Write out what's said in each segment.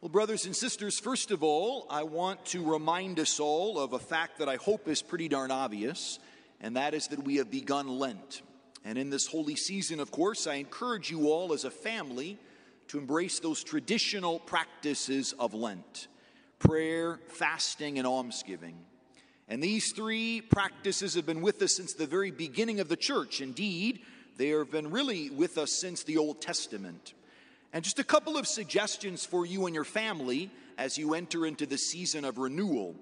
Well, brothers and sisters, first of all, I want to remind us all of a fact that I hope is pretty darn obvious, and that is that we have begun Lent. And in this holy season, of course, I encourage you all as a family to embrace those traditional practices of Lent prayer, fasting, and almsgiving. And these three practices have been with us since the very beginning of the church. Indeed, they have been really with us since the Old Testament. And just a couple of suggestions for you and your family as you enter into the season of renewal.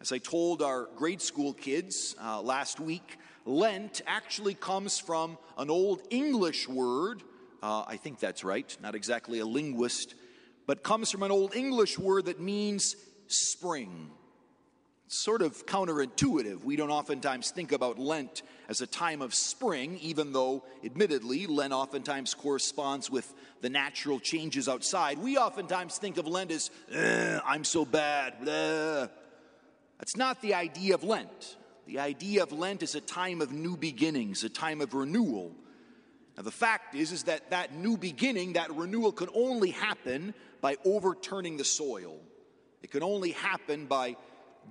As I told our grade school kids uh, last week, Lent actually comes from an old English word. Uh, I think that's right, not exactly a linguist, but comes from an old English word that means spring sort of counterintuitive. We don't oftentimes think about Lent as a time of spring, even though, admittedly, Lent oftentimes corresponds with the natural changes outside. We oftentimes think of Lent as, I'm so bad. That's not the idea of Lent. The idea of Lent is a time of new beginnings, a time of renewal. Now, the fact is, is that that new beginning, that renewal, can only happen by overturning the soil. It can only happen by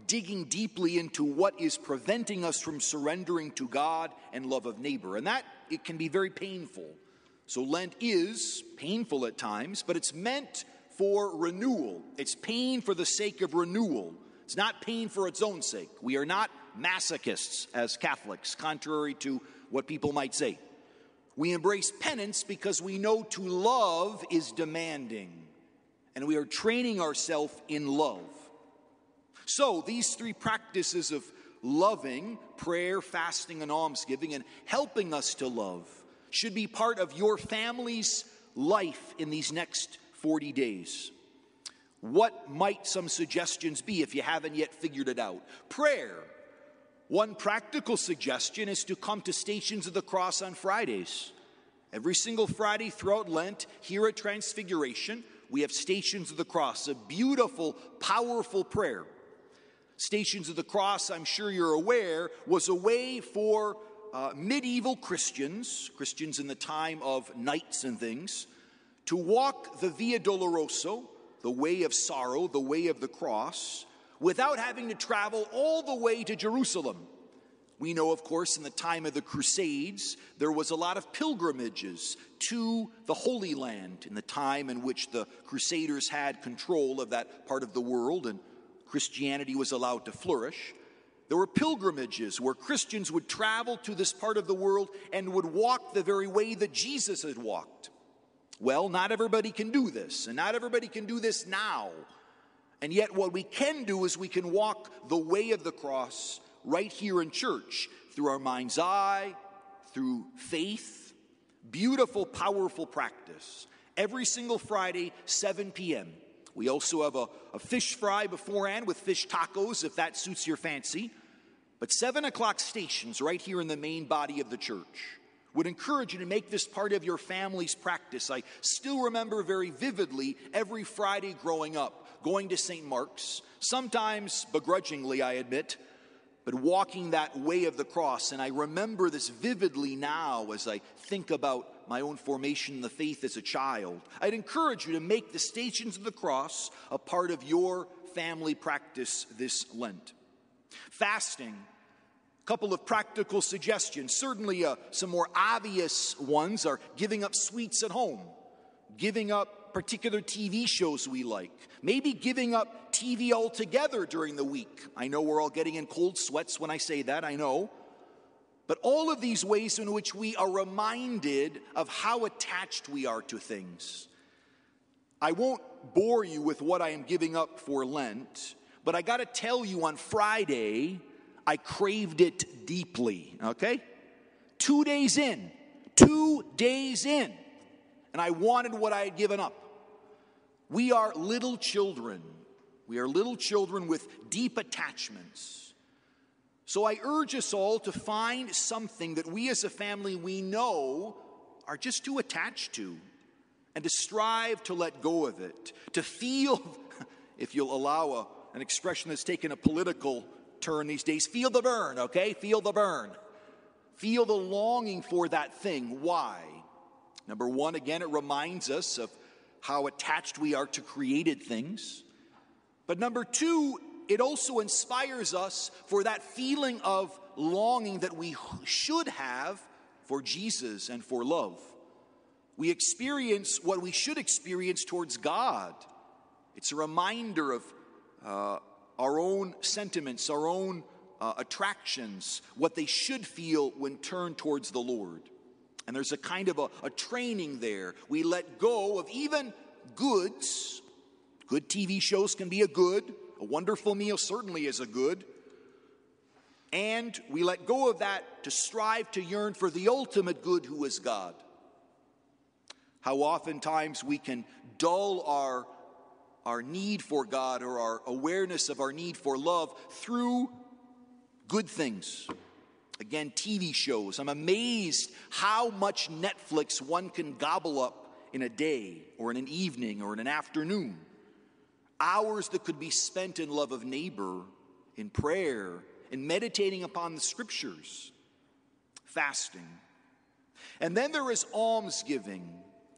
digging deeply into what is preventing us from surrendering to God and love of neighbor. And that it can be very painful. So Lent is painful at times, but it's meant for renewal. It's pain for the sake of renewal. It's not pain for its own sake. We are not masochists as Catholics, contrary to what people might say. We embrace penance because we know to love is demanding, and we are training ourselves in love. So, these three practices of loving, prayer, fasting, and almsgiving, and helping us to love should be part of your family's life in these next 40 days. What might some suggestions be if you haven't yet figured it out? Prayer. One practical suggestion is to come to Stations of the Cross on Fridays. Every single Friday throughout Lent, here at Transfiguration, we have Stations of the Cross, a beautiful, powerful prayer Stations of the Cross, I'm sure you're aware, was a way for uh, medieval Christians, Christians in the time of knights and things, to walk the Via Dolorosa, the way of sorrow, the way of the cross, without having to travel all the way to Jerusalem. We know, of course, in the time of the Crusades, there was a lot of pilgrimages to the Holy Land in the time in which the Crusaders had control of that part of the world and Christianity was allowed to flourish. There were pilgrimages where Christians would travel to this part of the world and would walk the very way that Jesus had walked. Well, not everybody can do this, and not everybody can do this now. And yet, what we can do is we can walk the way of the cross right here in church through our mind's eye, through faith. Beautiful, powerful practice. Every single Friday, 7 p.m. We also have a, a fish fry beforehand with fish tacos if that suits your fancy. But seven o'clock stations right here in the main body of the church would encourage you to make this part of your family's practice. I still remember very vividly every Friday growing up going to St. Mark's, sometimes begrudgingly, I admit, but walking that way of the cross. And I remember this vividly now as I think about my own formation in the faith as a child, I'd encourage you to make the Stations of the Cross a part of your family practice this Lent. Fasting, a couple of practical suggestions. Certainly, uh, some more obvious ones are giving up sweets at home, giving up particular TV shows we like, maybe giving up TV altogether during the week. I know we're all getting in cold sweats when I say that, I know. But all of these ways in which we are reminded of how attached we are to things. I won't bore you with what I am giving up for Lent, but I got to tell you on Friday, I craved it deeply, okay? Two days in, two days in, and I wanted what I had given up. We are little children. We are little children with deep attachments. So I urge us all to find something that we as a family we know are just too attached to and to strive to let go of it, to feel, if you'll allow a, an expression that's taken a political turn these days, feel the burn, okay? Feel the burn. Feel the longing for that thing. Why? Number one, again, it reminds us of how attached we are to created things. But number two, it also inspires us for that feeling of longing that we should have for Jesus and for love. We experience what we should experience towards God. It's a reminder of uh, our own sentiments, our own uh, attractions, what they should feel when turned towards the Lord. And there's a kind of a, a training there. We let go of even goods. Good TV shows can be a good, a wonderful meal certainly is a good. And we let go of that to strive to yearn for the ultimate good, who is God. How oftentimes we can dull our, our need for God or our awareness of our need for love through good things. Again, TV shows. I'm amazed how much Netflix one can gobble up in a day or in an evening or in an afternoon. Hours that could be spent in love of neighbor, in prayer, in meditating upon the scriptures, fasting. And then there is almsgiving,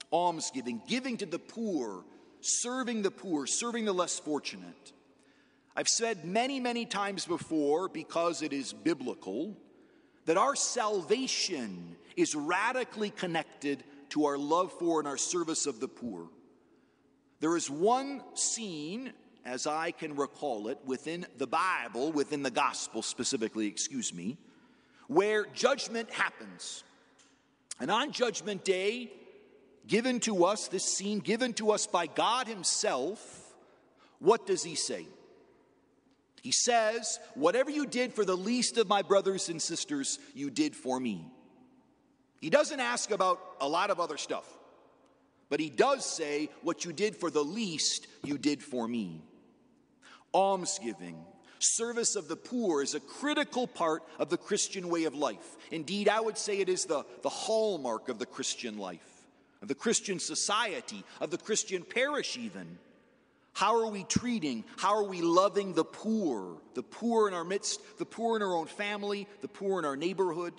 almsgiving, giving to the poor, serving the poor, serving the less fortunate. I've said many, many times before, because it is biblical, that our salvation is radically connected to our love for and our service of the poor. There is one scene, as I can recall it, within the Bible, within the gospel specifically, excuse me, where judgment happens. And on Judgment Day, given to us, this scene given to us by God Himself, what does He say? He says, Whatever you did for the least of my brothers and sisters, you did for me. He doesn't ask about a lot of other stuff, but he does say, What you did for the least, you did for me. Almsgiving, service of the poor is a critical part of the Christian way of life. Indeed, I would say it is the, the hallmark of the Christian life, of the Christian society, of the Christian parish, even. How are we treating, how are we loving the poor? The poor in our midst, the poor in our own family, the poor in our neighborhood.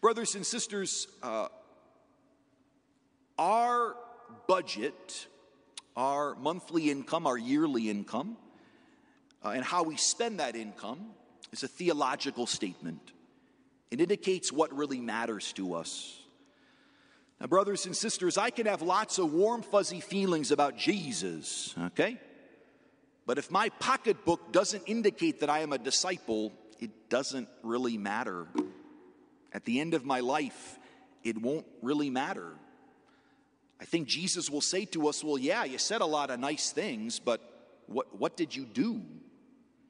Brothers and sisters, uh, our budget, our monthly income, our yearly income, uh, and how we spend that income is a theological statement. It indicates what really matters to us. Now, brothers and sisters, I can have lots of warm, fuzzy feelings about Jesus, okay? But if my pocketbook doesn't indicate that I am a disciple, it doesn't really matter. At the end of my life, it won't really matter. I think Jesus will say to us, Well, yeah, you said a lot of nice things, but what, what did you do?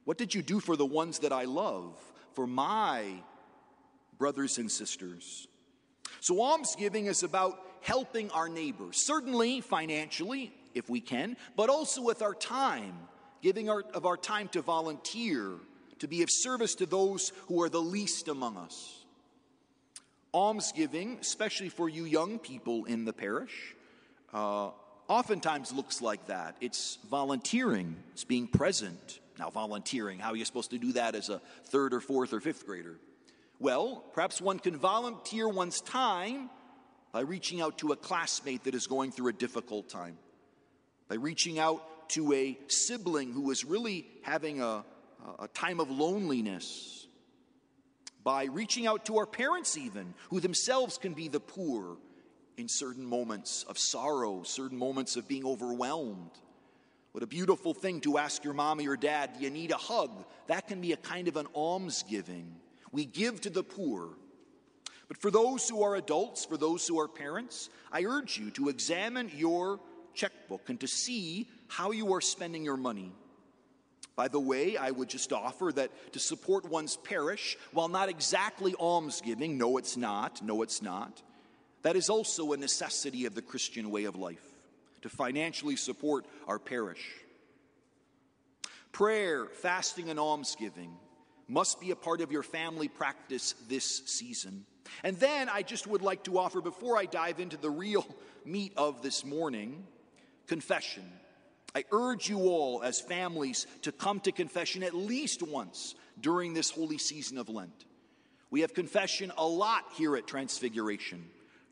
What did you do for the ones that I love, for my brothers and sisters? So, almsgiving is about helping our neighbors, certainly financially, if we can, but also with our time, giving our, of our time to volunteer, to be of service to those who are the least among us. Almsgiving, especially for you young people in the parish, uh, oftentimes looks like that. It's volunteering, it's being present. Now, volunteering, how are you supposed to do that as a third or fourth or fifth grader? Well, perhaps one can volunteer one's time by reaching out to a classmate that is going through a difficult time, by reaching out to a sibling who is really having a, a time of loneliness by reaching out to our parents, even, who themselves can be the poor in certain moments of sorrow, certain moments of being overwhelmed. What a beautiful thing to ask your mom or your dad, Do you need a hug? That can be a kind of an almsgiving. We give to the poor. But for those who are adults, for those who are parents, I urge you to examine your checkbook and to see how you are spending your money. By the way, I would just offer that to support one's parish, while not exactly almsgiving, no, it's not, no, it's not, that is also a necessity of the Christian way of life, to financially support our parish. Prayer, fasting, and almsgiving must be a part of your family practice this season. And then I just would like to offer, before I dive into the real meat of this morning, confession. I urge you all as families to come to confession at least once during this holy season of Lent. We have confession a lot here at Transfiguration.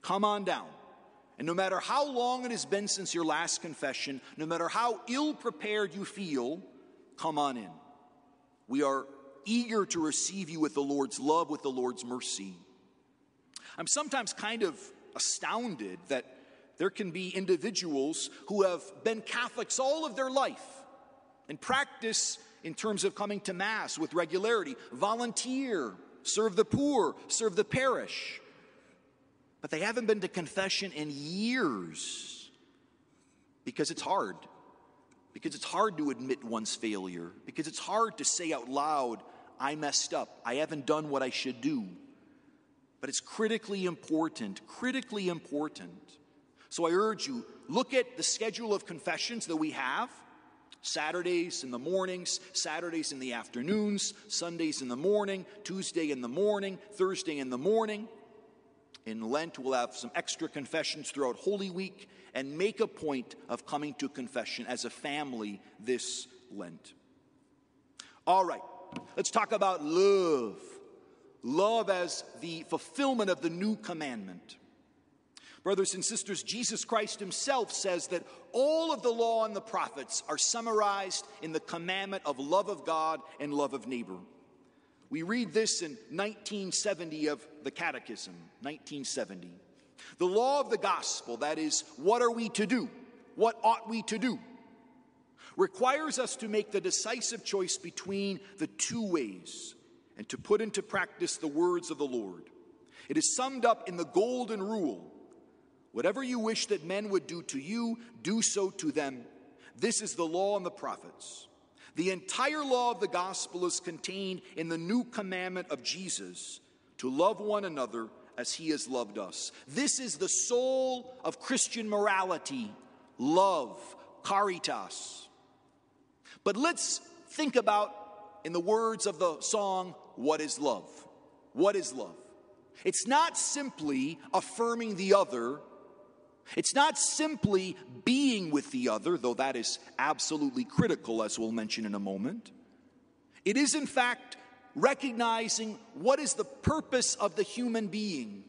Come on down And no matter how long it has been since your last confession, no matter how ill prepared you feel, come on in. We are eager to receive you with the Lord's love, with the Lord's mercy. I'm sometimes kind of astounded that there can be individuals who have been Catholics all of their life and practice in terms of coming to Mass with regularity, volunteer, serve the poor, serve the parish. But they haven't been to confession in years because it's hard. Because it's hard to admit one's failure. Because it's hard to say out loud, I messed up. I haven't done what I should do. But it's critically important, critically important. So I urge you, look at the schedule of confessions that we have. Saturdays in the mornings, Saturdays in the afternoons, Sundays in the morning, Tuesday in the morning, Thursday in the morning. In Lent, we'll have some extra confessions throughout Holy Week and make a point of coming to confession as a family this Lent. All right, let's talk about love. Love as the fulfillment of the new commandment. Brothers and sisters, Jesus Christ himself says that all of the law and the prophets are summarized in the commandment of love of God and love of neighbor. We read this in 1970 of the Catechism, 1970. The law of the gospel, that is, what are we to do? What ought we to do? Requires us to make the decisive choice between the two ways and to put into practice the words of the Lord. It is summed up in the golden rule Whatever you wish that men would do to you, do so to them. This is the law and the prophets. The entire law of the gospel is contained in the new commandment of Jesus to love one another as he has loved us. This is the soul of Christian morality love, caritas. But let's think about, in the words of the song, what is love? What is love? It's not simply affirming the other it's not simply being with the other, though that is absolutely critical, as we'll mention in a moment. It is, in fact, recognizing what is the purpose of the human being,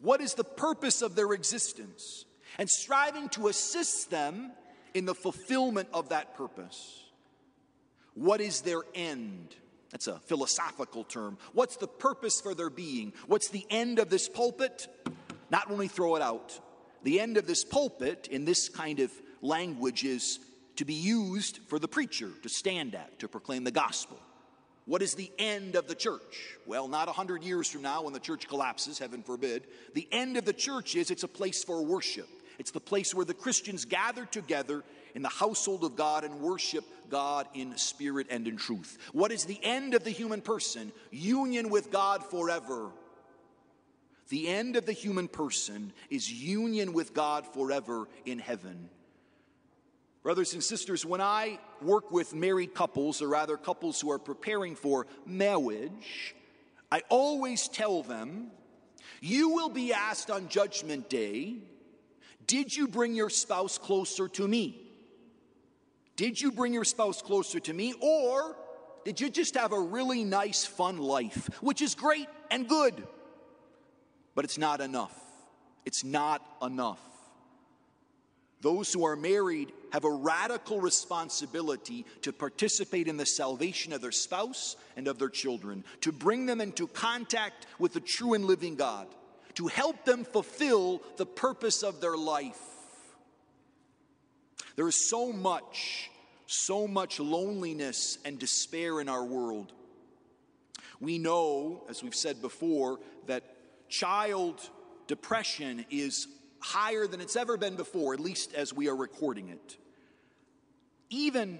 what is the purpose of their existence, and striving to assist them in the fulfillment of that purpose. What is their end? That's a philosophical term. What's the purpose for their being? What's the end of this pulpit? Not when we throw it out, the end of this pulpit in this kind of language is to be used for the preacher to stand at, to proclaim the gospel. What is the end of the church? Well, not a hundred years from now when the church collapses, heaven forbid. The end of the church is it's a place for worship. It's the place where the Christians gather together in the household of God and worship God in spirit and in truth. What is the end of the human person? Union with God forever. The end of the human person is union with God forever in heaven. Brothers and sisters, when I work with married couples, or rather couples who are preparing for marriage, I always tell them, you will be asked on Judgment Day, did you bring your spouse closer to me? Did you bring your spouse closer to me? Or did you just have a really nice, fun life, which is great and good? But it's not enough. It's not enough. Those who are married have a radical responsibility to participate in the salvation of their spouse and of their children, to bring them into contact with the true and living God, to help them fulfill the purpose of their life. There is so much, so much loneliness and despair in our world. We know, as we've said before, that child depression is higher than it's ever been before, at least as we are recording it. Even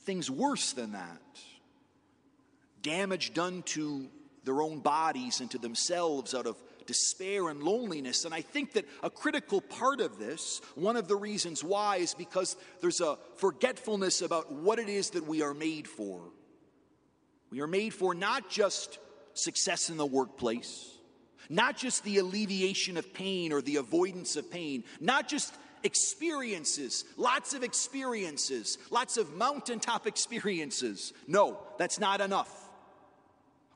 things worse than that damage done to their own bodies and to themselves out of despair and loneliness. And I think that a critical part of this, one of the reasons why, is because there's a forgetfulness about what it is that we are made for. We are made for not just success in the workplace, not just the alleviation of pain or the avoidance of pain, not just experiences, lots of experiences, lots of mountaintop experiences. No, that's not enough.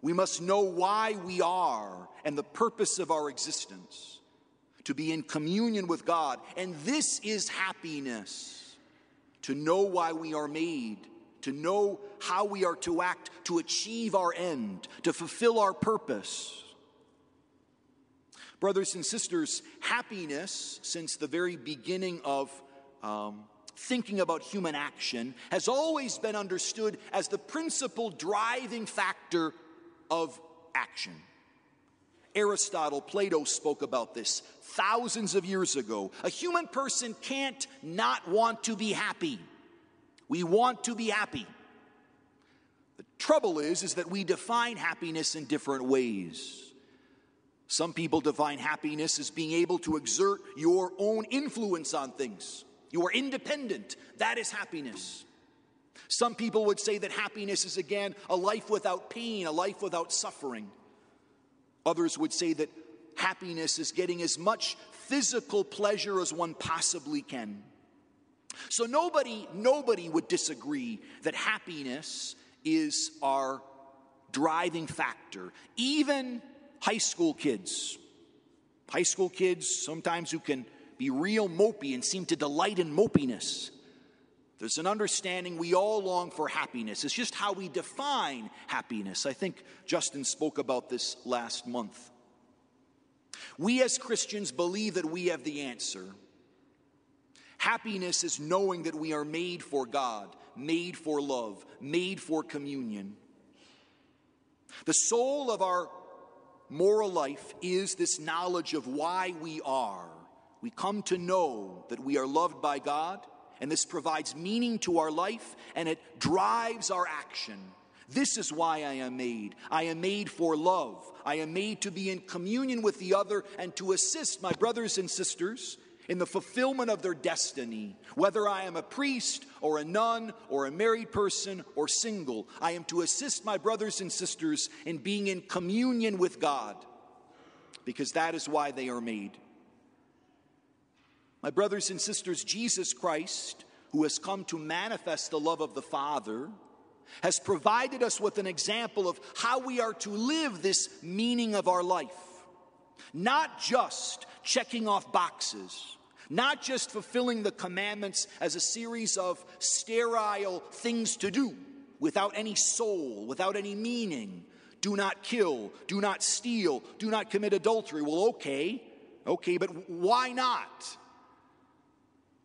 We must know why we are and the purpose of our existence. to be in communion with God. And this is happiness to know why we are made, to know how we are to act to achieve our end, to fulfill our purpose. Brothers and sisters, happiness, since the very beginning of um, thinking about human action, has always been understood as the principal driving factor of action. Aristotle, Plato spoke about this thousands of years ago. A human person can't not want to be happy. We want to be happy. The trouble is is that we define happiness in different ways. Some people define happiness as being able to exert your own influence on things. You are independent. That is happiness. Some people would say that happiness is again a life without pain, a life without suffering. Others would say that happiness is getting as much physical pleasure as one possibly can. So nobody nobody would disagree that happiness is our driving factor. Even high school kids. High school kids sometimes who can be real mopey and seem to delight in mopiness. There's an understanding we all long for happiness. It's just how we define happiness. I think Justin spoke about this last month. We as Christians believe that we have the answer. Happiness is knowing that we are made for God, made for love, made for communion. The soul of our moral life is this knowledge of why we are. We come to know that we are loved by God, and this provides meaning to our life and it drives our action. This is why I am made. I am made for love. I am made to be in communion with the other and to assist my brothers and sisters in the fulfillment of their destiny. Whether I am a priest or a nun or a married person or single, I am to assist my brothers and sisters in being in communion with God because that is why they are made. My brothers and sisters, Jesus Christ, who has come to manifest the love of the Father, has provided us with an example of how we are to live this meaning of our life. Not just checking off boxes, not just fulfilling the commandments as a series of sterile things to do without any soul, without any meaning. Do not kill, do not steal, do not commit adultery. Well, okay, okay, but why not?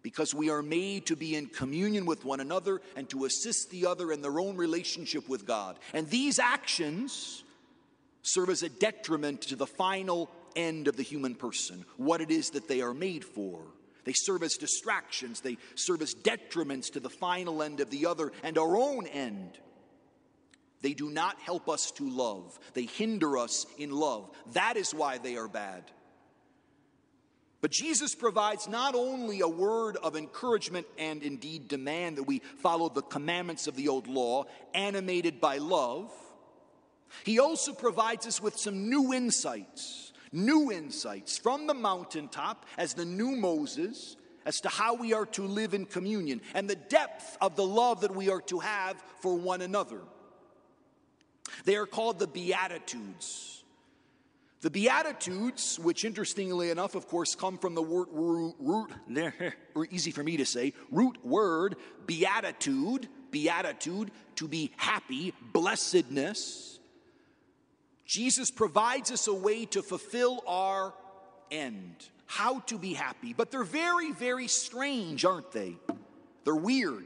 Because we are made to be in communion with one another and to assist the other in their own relationship with God. And these actions serve as a detriment to the final end of the human person, what it is that they are made for. They serve as distractions, they serve as detriments to the final end of the other and our own end. They do not help us to love, they hinder us in love. That is why they are bad. But Jesus provides not only a word of encouragement and indeed demand that we follow the commandments of the old law, animated by love, he also provides us with some new insights, new insights from the mountaintop as the new Moses as to how we are to live in communion and the depth of the love that we are to have for one another. They are called the Beatitudes. The Beatitudes, which interestingly enough, of course, come from the word root, root easy for me to say, root word, beatitude, beatitude, to be happy, blessedness. Jesus provides us a way to fulfill our end, how to be happy. But they're very, very strange, aren't they? They're weird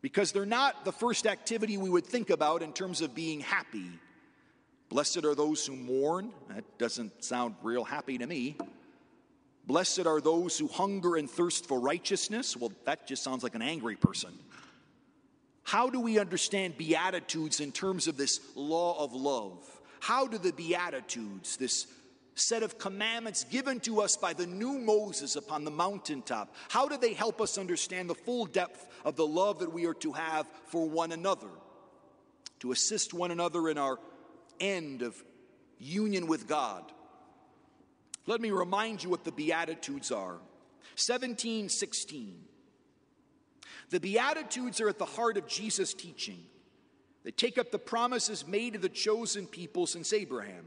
because they're not the first activity we would think about in terms of being happy. Blessed are those who mourn. That doesn't sound real happy to me. Blessed are those who hunger and thirst for righteousness. Well, that just sounds like an angry person. How do we understand Beatitudes in terms of this law of love? How do the Beatitudes, this set of commandments given to us by the new Moses upon the mountaintop, how do they help us understand the full depth of the love that we are to have for one another? To assist one another in our end of union with God. Let me remind you what the Beatitudes are. 1716. The Beatitudes are at the heart of Jesus' teaching. They take up the promises made to the chosen people since Abraham.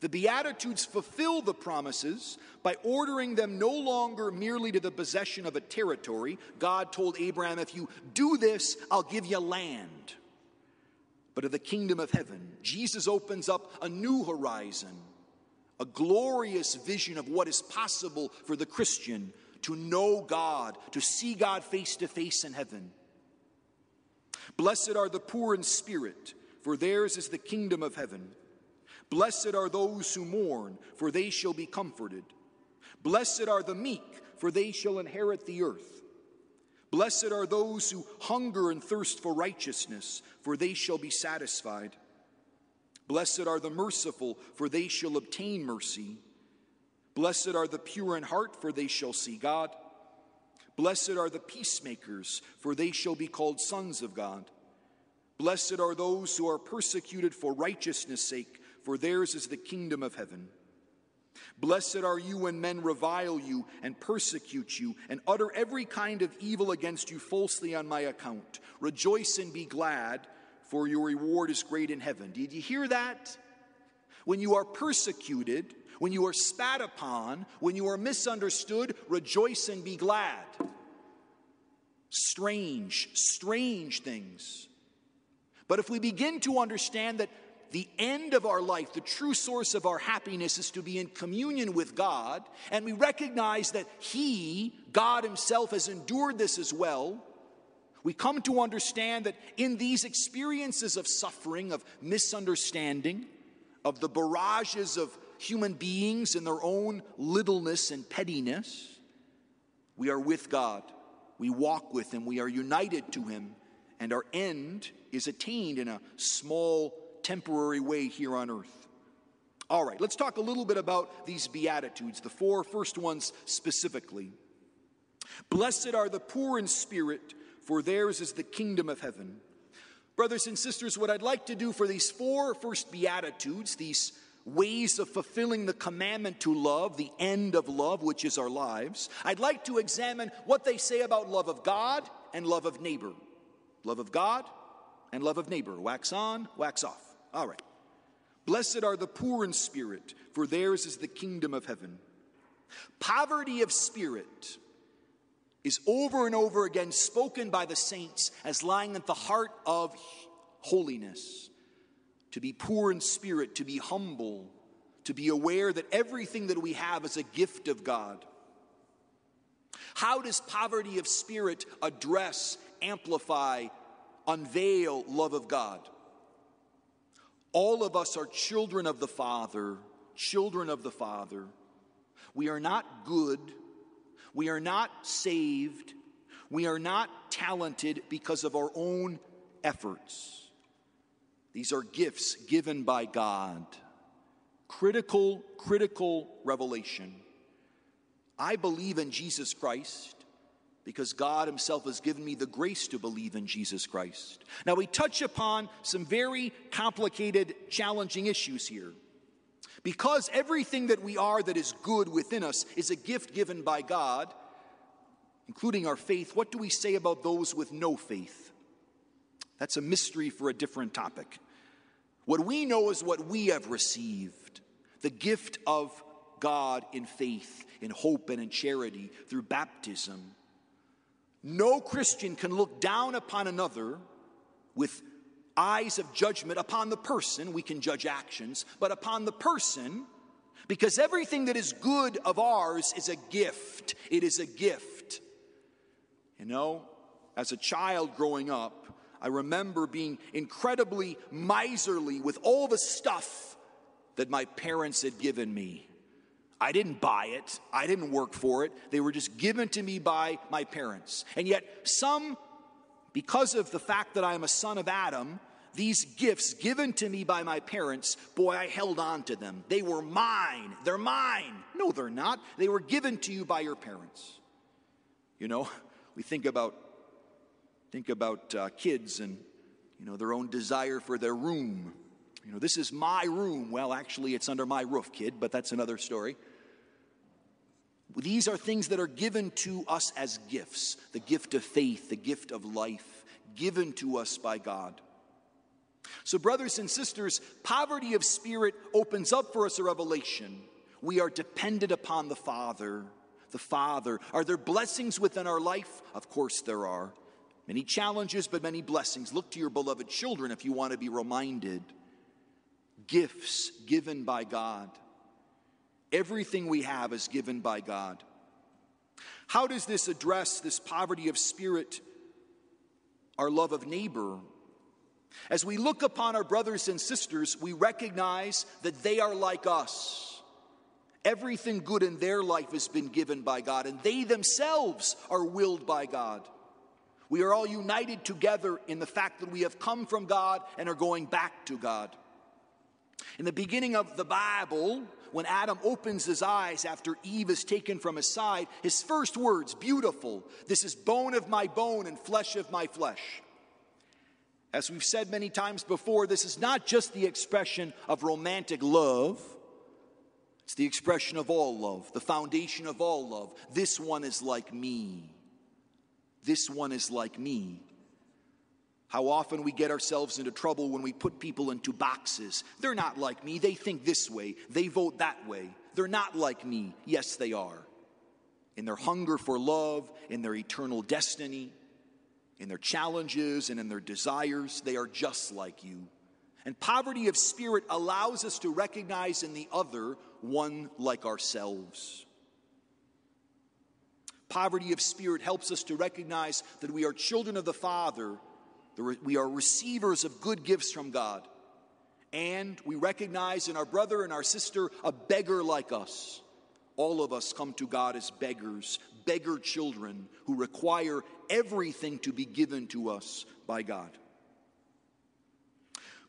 The Beatitudes fulfill the promises by ordering them no longer merely to the possession of a territory. God told Abraham, If you do this, I'll give you land. But of the kingdom of heaven, Jesus opens up a new horizon, a glorious vision of what is possible for the Christian to know God, to see God face to face in heaven. Blessed are the poor in spirit, for theirs is the kingdom of heaven. Blessed are those who mourn, for they shall be comforted. Blessed are the meek, for they shall inherit the earth. Blessed are those who hunger and thirst for righteousness, for they shall be satisfied. Blessed are the merciful, for they shall obtain mercy. Blessed are the pure in heart, for they shall see God. Blessed are the peacemakers, for they shall be called sons of God. Blessed are those who are persecuted for righteousness' sake for theirs is the kingdom of heaven. Blessed are you when men revile you and persecute you and utter every kind of evil against you falsely on my account. Rejoice and be glad, for your reward is great in heaven. Did you hear that? When you are persecuted, when you are spat upon, when you are misunderstood, rejoice and be glad. Strange, strange things. But if we begin to understand that the end of our life, the true source of our happiness is to be in communion with God, and we recognize that He, God Himself, has endured this as well. We come to understand that in these experiences of suffering, of misunderstanding, of the barrages of human beings in their own littleness and pettiness, we are with God. We walk with Him. We are united to Him. And our end is attained in a small temporary way here on earth. All right, let's talk a little bit about these Beatitudes, the four first ones specifically. Blessed are the poor in spirit, for theirs is the kingdom of heaven. Brothers and sisters, what I'd like to do for these four first Beatitudes, these ways of fulfilling the commandment to love, the end of love, which is our lives, I'd like to examine what they say about love of God and love of neighbor. Love of God and love of neighbor. Wax on, wax off. All right. Blessed are the poor in spirit, for theirs is the kingdom of heaven. Poverty of spirit is over and over again spoken by the saints as lying at the heart of holiness. To be poor in spirit, to be humble, to be aware that everything that we have is a gift of God. How does poverty of spirit address, amplify, unveil love of God? All of us are children of the Father, children of the Father. We are not good. We are not saved. We are not talented because of our own efforts. These are gifts given by God. Critical, critical revelation. I believe in Jesus Christ because God Himself has given me the grace to believe in Jesus Christ. Now, we touch upon some very complicated, challenging issues here. Because everything that we are that is good within us is a gift given by God, including our faith, what do we say about those with no faith? That's a mystery for a different topic. What we know is what we have received the gift of God in faith, in hope, and in charity through baptism. No Christian can look down upon another with eyes of judgment upon the person. We can judge actions, but upon the person, because everything that is good of ours is a gift. It is a gift. You know, as a child growing up, I remember being incredibly miserly with all the stuff that my parents had given me. I didn't buy it. I didn't work for it. They were just given to me by my parents. And yet, some, because of the fact that I am a son of Adam, these gifts given to me by my parents, boy, I held on to them. They were mine. They're mine. No, they're not. They were given to you by your parents. You know, we think about think about uh, kids and you know their own desire for their room. You know, this is my room. Well, actually, it's under my roof, kid, but that's another story. These are things that are given to us as gifts the gift of faith, the gift of life, given to us by God. So, brothers and sisters, poverty of spirit opens up for us a revelation. We are dependent upon the Father. The Father. Are there blessings within our life? Of course, there are. Many challenges, but many blessings. Look to your beloved children if you want to be reminded. Gifts given by God. Everything we have is given by God. How does this address this poverty of spirit, our love of neighbor? As we look upon our brothers and sisters, we recognize that they are like us. Everything good in their life has been given by God, and they themselves are willed by God. We are all united together in the fact that we have come from God and are going back to God. In the beginning of the Bible, when Adam opens his eyes after Eve is taken from his side, his first words, beautiful, this is bone of my bone and flesh of my flesh. As we've said many times before, this is not just the expression of romantic love, it's the expression of all love, the foundation of all love. This one is like me. This one is like me. How often we get ourselves into trouble when we put people into boxes. They're not like me. They think this way. They vote that way. They're not like me. Yes, they are. In their hunger for love, in their eternal destiny, in their challenges, and in their desires, they are just like you. And poverty of spirit allows us to recognize in the other one like ourselves. Poverty of spirit helps us to recognize that we are children of the Father we are receivers of good gifts from God. And we recognize in our brother and our sister a beggar like us. All of us come to God as beggars, beggar children who require everything to be given to us by God.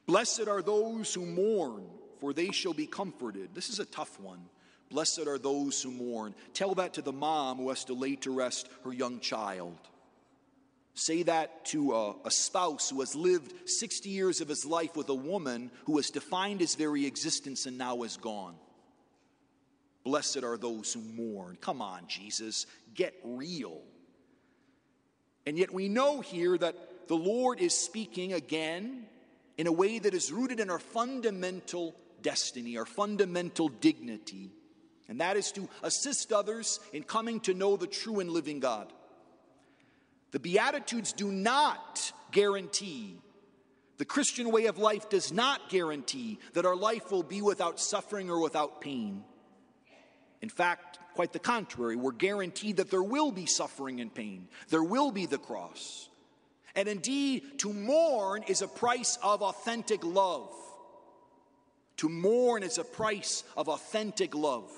Blessed are those who mourn, for they shall be comforted. This is a tough one. Blessed are those who mourn. Tell that to the mom who has to lay to rest her young child. Say that to a, a, spouse who has lived 60 years of his life with a woman who has defined his very existence and now is gone. Blessed are those who mourn. Come on, Jesus, get real. And yet we know here that the Lord is speaking again in a way that is rooted in our fundamental destiny, our fundamental dignity. And that is to assist others in coming to know the true and living God. The Beatitudes do not guarantee, the Christian way of life does not guarantee that our life will be without suffering or without pain. In fact, quite the contrary, we're guaranteed that there will be suffering and pain, there will be the cross. And indeed, to mourn is a price of authentic love. To mourn is a price of authentic love.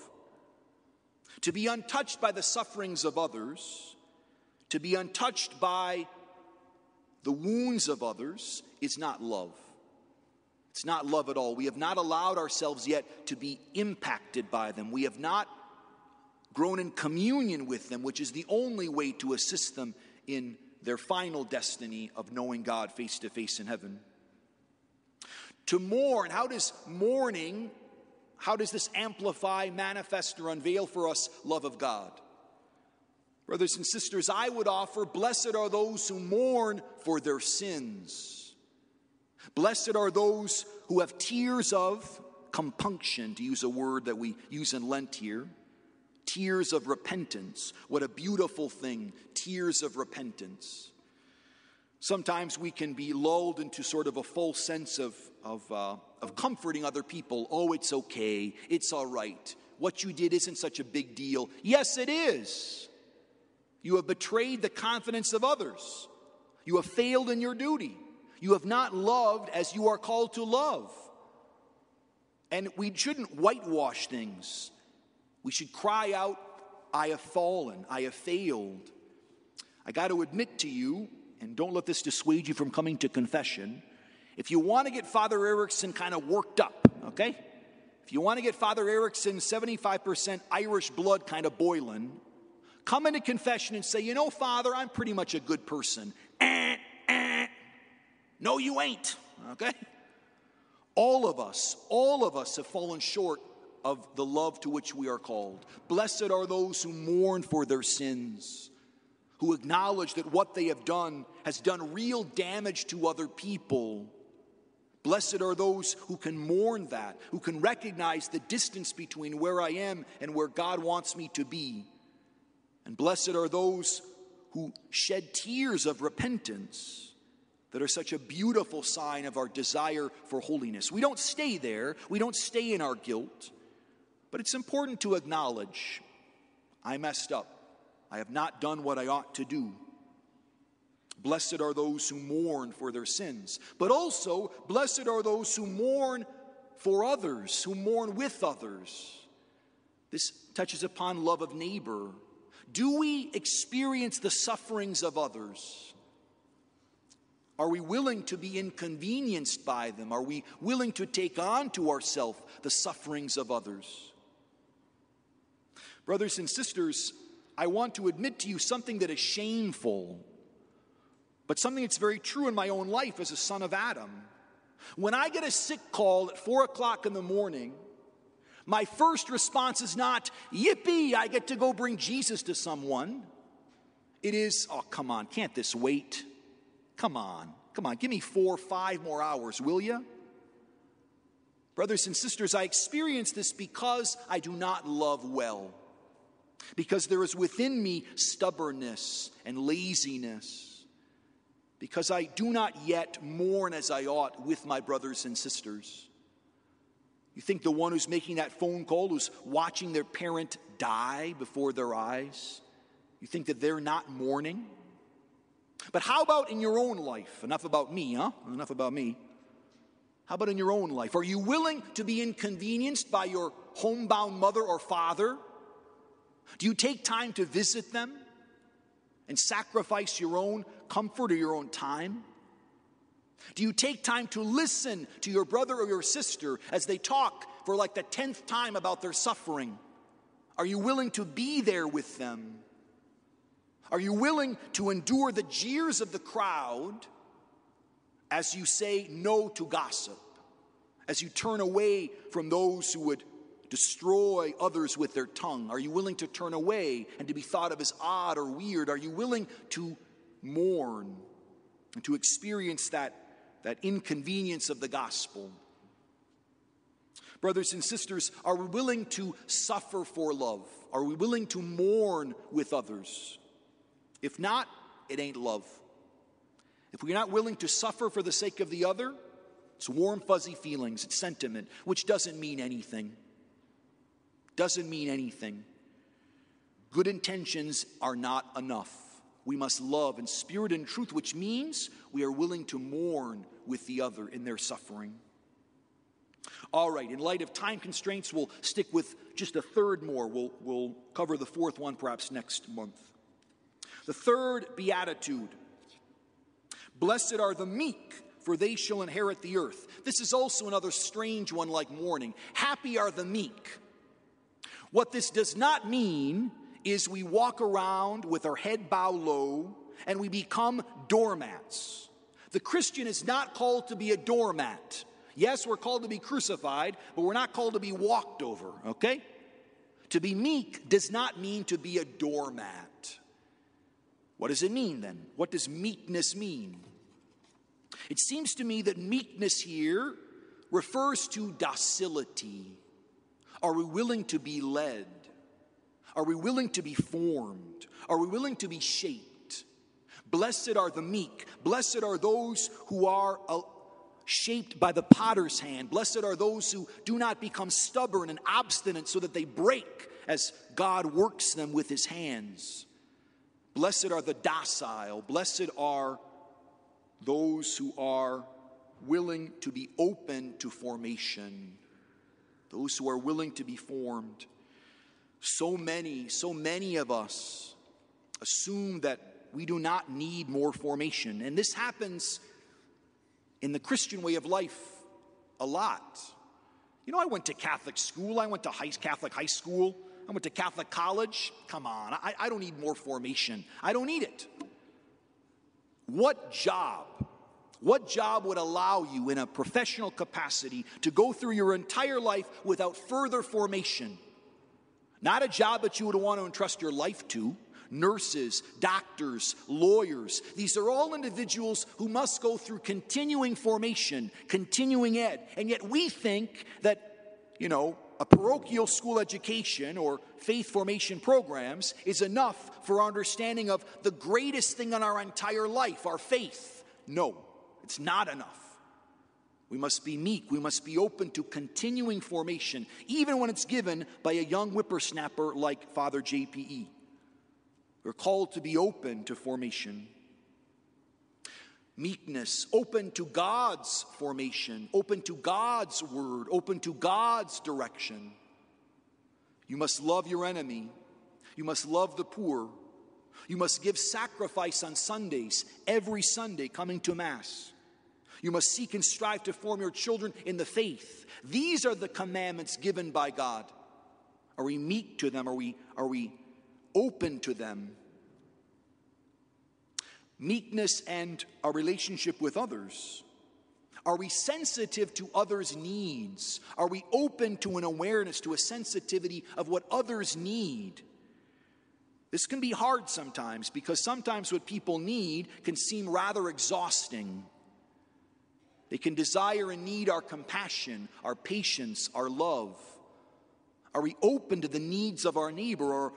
To be untouched by the sufferings of others to be untouched by the wounds of others is not love. It's not love at all. We have not allowed ourselves yet to be impacted by them. We have not grown in communion with them, which is the only way to assist them in their final destiny of knowing God face to face in heaven. To mourn, how does mourning, how does this amplify, manifest, or unveil for us love of God? Brothers and sisters, I would offer blessed are those who mourn for their sins. Blessed are those who have tears of compunction, to use a word that we use in Lent here. Tears of repentance. What a beautiful thing, tears of repentance. Sometimes we can be lulled into sort of a false sense of, of, uh, of comforting other people. Oh, it's okay, it's all right. What you did isn't such a big deal. Yes, it is. You have betrayed the confidence of others. You have failed in your duty. You have not loved as you are called to love. And we shouldn't whitewash things. We should cry out, I have fallen, I have failed. I got to admit to you, and don't let this dissuade you from coming to confession. If you want to get Father Erickson kind of worked up, okay? If you want to get Father Erickson 75% Irish blood kind of boiling, come into confession and say, You know, Father, I'm pretty much a good person. Eh, eh. No, you ain't. Okay? All of us, all of us have fallen short of the love to which we are called. Blessed are those who mourn for their sins, who acknowledge that what they have done has done real damage to other people, Blessed are those who can mourn that, who can recognize the distance between where I am and where God wants me to be. And blessed are those who shed tears of repentance that are such a beautiful sign of our desire for holiness. We don't stay there, we don't stay in our guilt, but it's important to acknowledge I messed up. I have not done what I ought to do. Blessed are those who mourn for their sins, but also blessed are those who mourn for others, who mourn with others. This touches upon love of neighbor. Do we experience the sufferings of others? Are we willing to be inconvenienced by them? Are we willing to take on to ourselves the sufferings of others? Brothers and sisters, I want to admit to you something that is shameful but something that's very true in my own life as a son of Adam. When I get a sick call at four o'clock in the morning, my first response is not, Yippee, I get to go bring Jesus to someone. It is, oh, come on, can't this wait? Come on, come on, give me four, five more hours, will you? Brothers and sisters, I experience this because I do not love well, because there is within me stubbornness and laziness because I do not yet mourn as I ought with my brothers and sisters. You think the one who's making that phone call, who's watching their parent die before their eyes, you think that they're not mourning? But how about in your own life? Enough about me, huh? Enough about me. How about in your own life? Are you willing to be inconvenienced by your homebound mother or father? Do you take time to visit them and sacrifice your own comfort or your own time? Do you take time to listen to your brother or your sister as they talk for like the tenth time about their suffering? Are you willing to be there with them? Are you willing to endure the jeers of the crowd as you say no to gossip? As you turn away from those who would destroy others with their tongue? Are you willing to turn away and to be thought of as odd or weird? Are you willing to mourn and to experience that, that inconvenience of the gospel. Brothers and sisters, are we willing to suffer for love? Are we willing to mourn with others? If not, it ain't love. If we're not willing to suffer for the sake of the other, it's warm, fuzzy feelings, it's sentiment, which doesn't mean anything. Doesn't mean anything. Good intentions are not enough we must love in spirit and truth, which means we are willing to mourn with the other in their suffering. All right, in light of time constraints, we'll stick with just a third more. We'll, we'll cover the fourth one perhaps next month. The third beatitude Blessed are the meek, for they shall inherit the earth. This is also another strange one like mourning. Happy are the meek. What this does not mean is we walk around with our head bowed low and we become doormats. The Christian is not called to be a doormat. Yes, we're called to be crucified, but we're not called to be walked over, okay? To be meek does not mean to be a doormat. What does it mean then? What does meekness mean? It seems to me that meekness here refers to docility. Are we willing to be led? Are we willing to be formed? Are we willing to be shaped? Blessed are the meek. Blessed are those who are uh, shaped by the potter's hand. Blessed are those who do not become stubborn and obstinate so that they break as God works them with his hands. Blessed are the docile. Blessed are those who are willing to be open to formation, those who are willing to be formed. So many, so many of us assume that we do not need more formation. And this happens in the Christian way of life a lot. You know, I went to Catholic school, I went to high, Catholic high school, I went to Catholic college. Come on, I, I don't need more formation. I don't need it. What job? What job would allow you in a professional capacity to go through your entire life without further formation? Not a job that you would want to entrust your life to, nurses, doctors, lawyers. These are all individuals who must go through continuing formation, continuing ed. And yet we think that, you know, a parochial school education or faith formation programs is enough for our understanding of the greatest thing in our entire life, our faith. No, it's not enough. We must be meek. We must be open to continuing formation, even when it's given by a young whippersnapper like Father JPE. We're called to be open to formation. Meekness, open to God's formation, open to God's word, open to God's direction. You must love your enemy. You must love the poor. You must give sacrifice on Sundays, every Sunday coming to Mass. You must seek and strive to form your children in the faith. These are the commandments given by God. Are we meek to them? Are we, are we open to them? Meekness and our relationship with others. Are we sensitive to others' needs? Are we open to an awareness, to a sensitivity of what others need? This can be hard sometimes because sometimes what people need can seem rather exhausting. They can desire and need our compassion, our patience, our love. Are we open to the needs of our neighbor, or,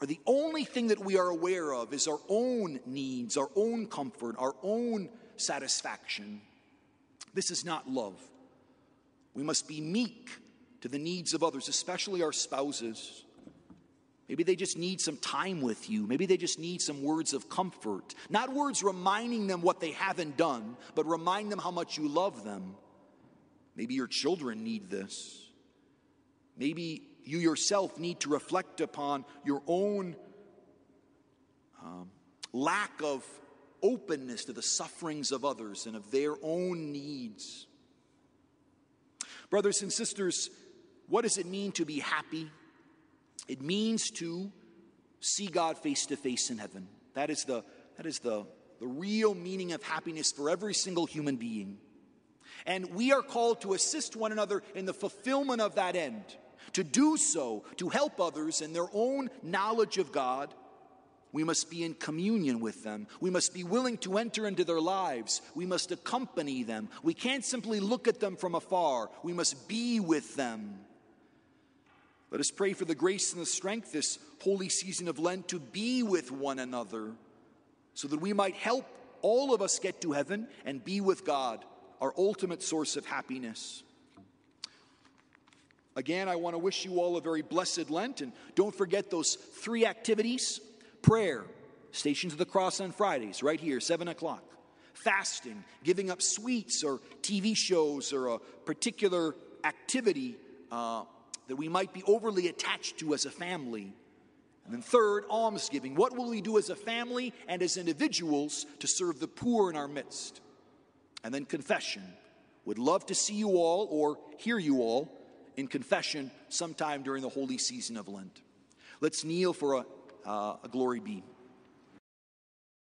are the only thing that we are aware of is our own needs, our own comfort, our own satisfaction? This is not love. We must be meek to the needs of others, especially our spouses. Maybe they just need some time with you. Maybe they just need some words of comfort. Not words reminding them what they haven't done, but remind them how much you love them. Maybe your children need this. Maybe you yourself need to reflect upon your own um, lack of openness to the sufferings of others and of their own needs. Brothers and sisters, what does it mean to be happy? It means to see God face to face in heaven. That is the, that is the, the real meaning of happiness for every single human being. And we are called to assist one another in the fulfillment of that end. To do so, to help others in their own knowledge of God, we must be in communion with them. We must be willing to enter into their lives. We must accompany them. We can't simply look at them from afar. We must be with them. Let us pray for the grace and the strength this holy season of Lent to be with one another so that we might help all of us get to heaven and be with God, our ultimate source of happiness. Again, I want to wish you all a very blessed Lent, and don't forget those three activities prayer, Stations of the Cross on Fridays, right here, 7 o'clock, fasting, giving up sweets or TV shows or a particular activity. Uh, that we might be overly attached to as a family. And then, third, almsgiving. What will we do as a family and as individuals to serve the poor in our midst? And then, confession. Would love to see you all or hear you all in confession sometime during the holy season of Lent. Let's kneel for a, uh, a glory be.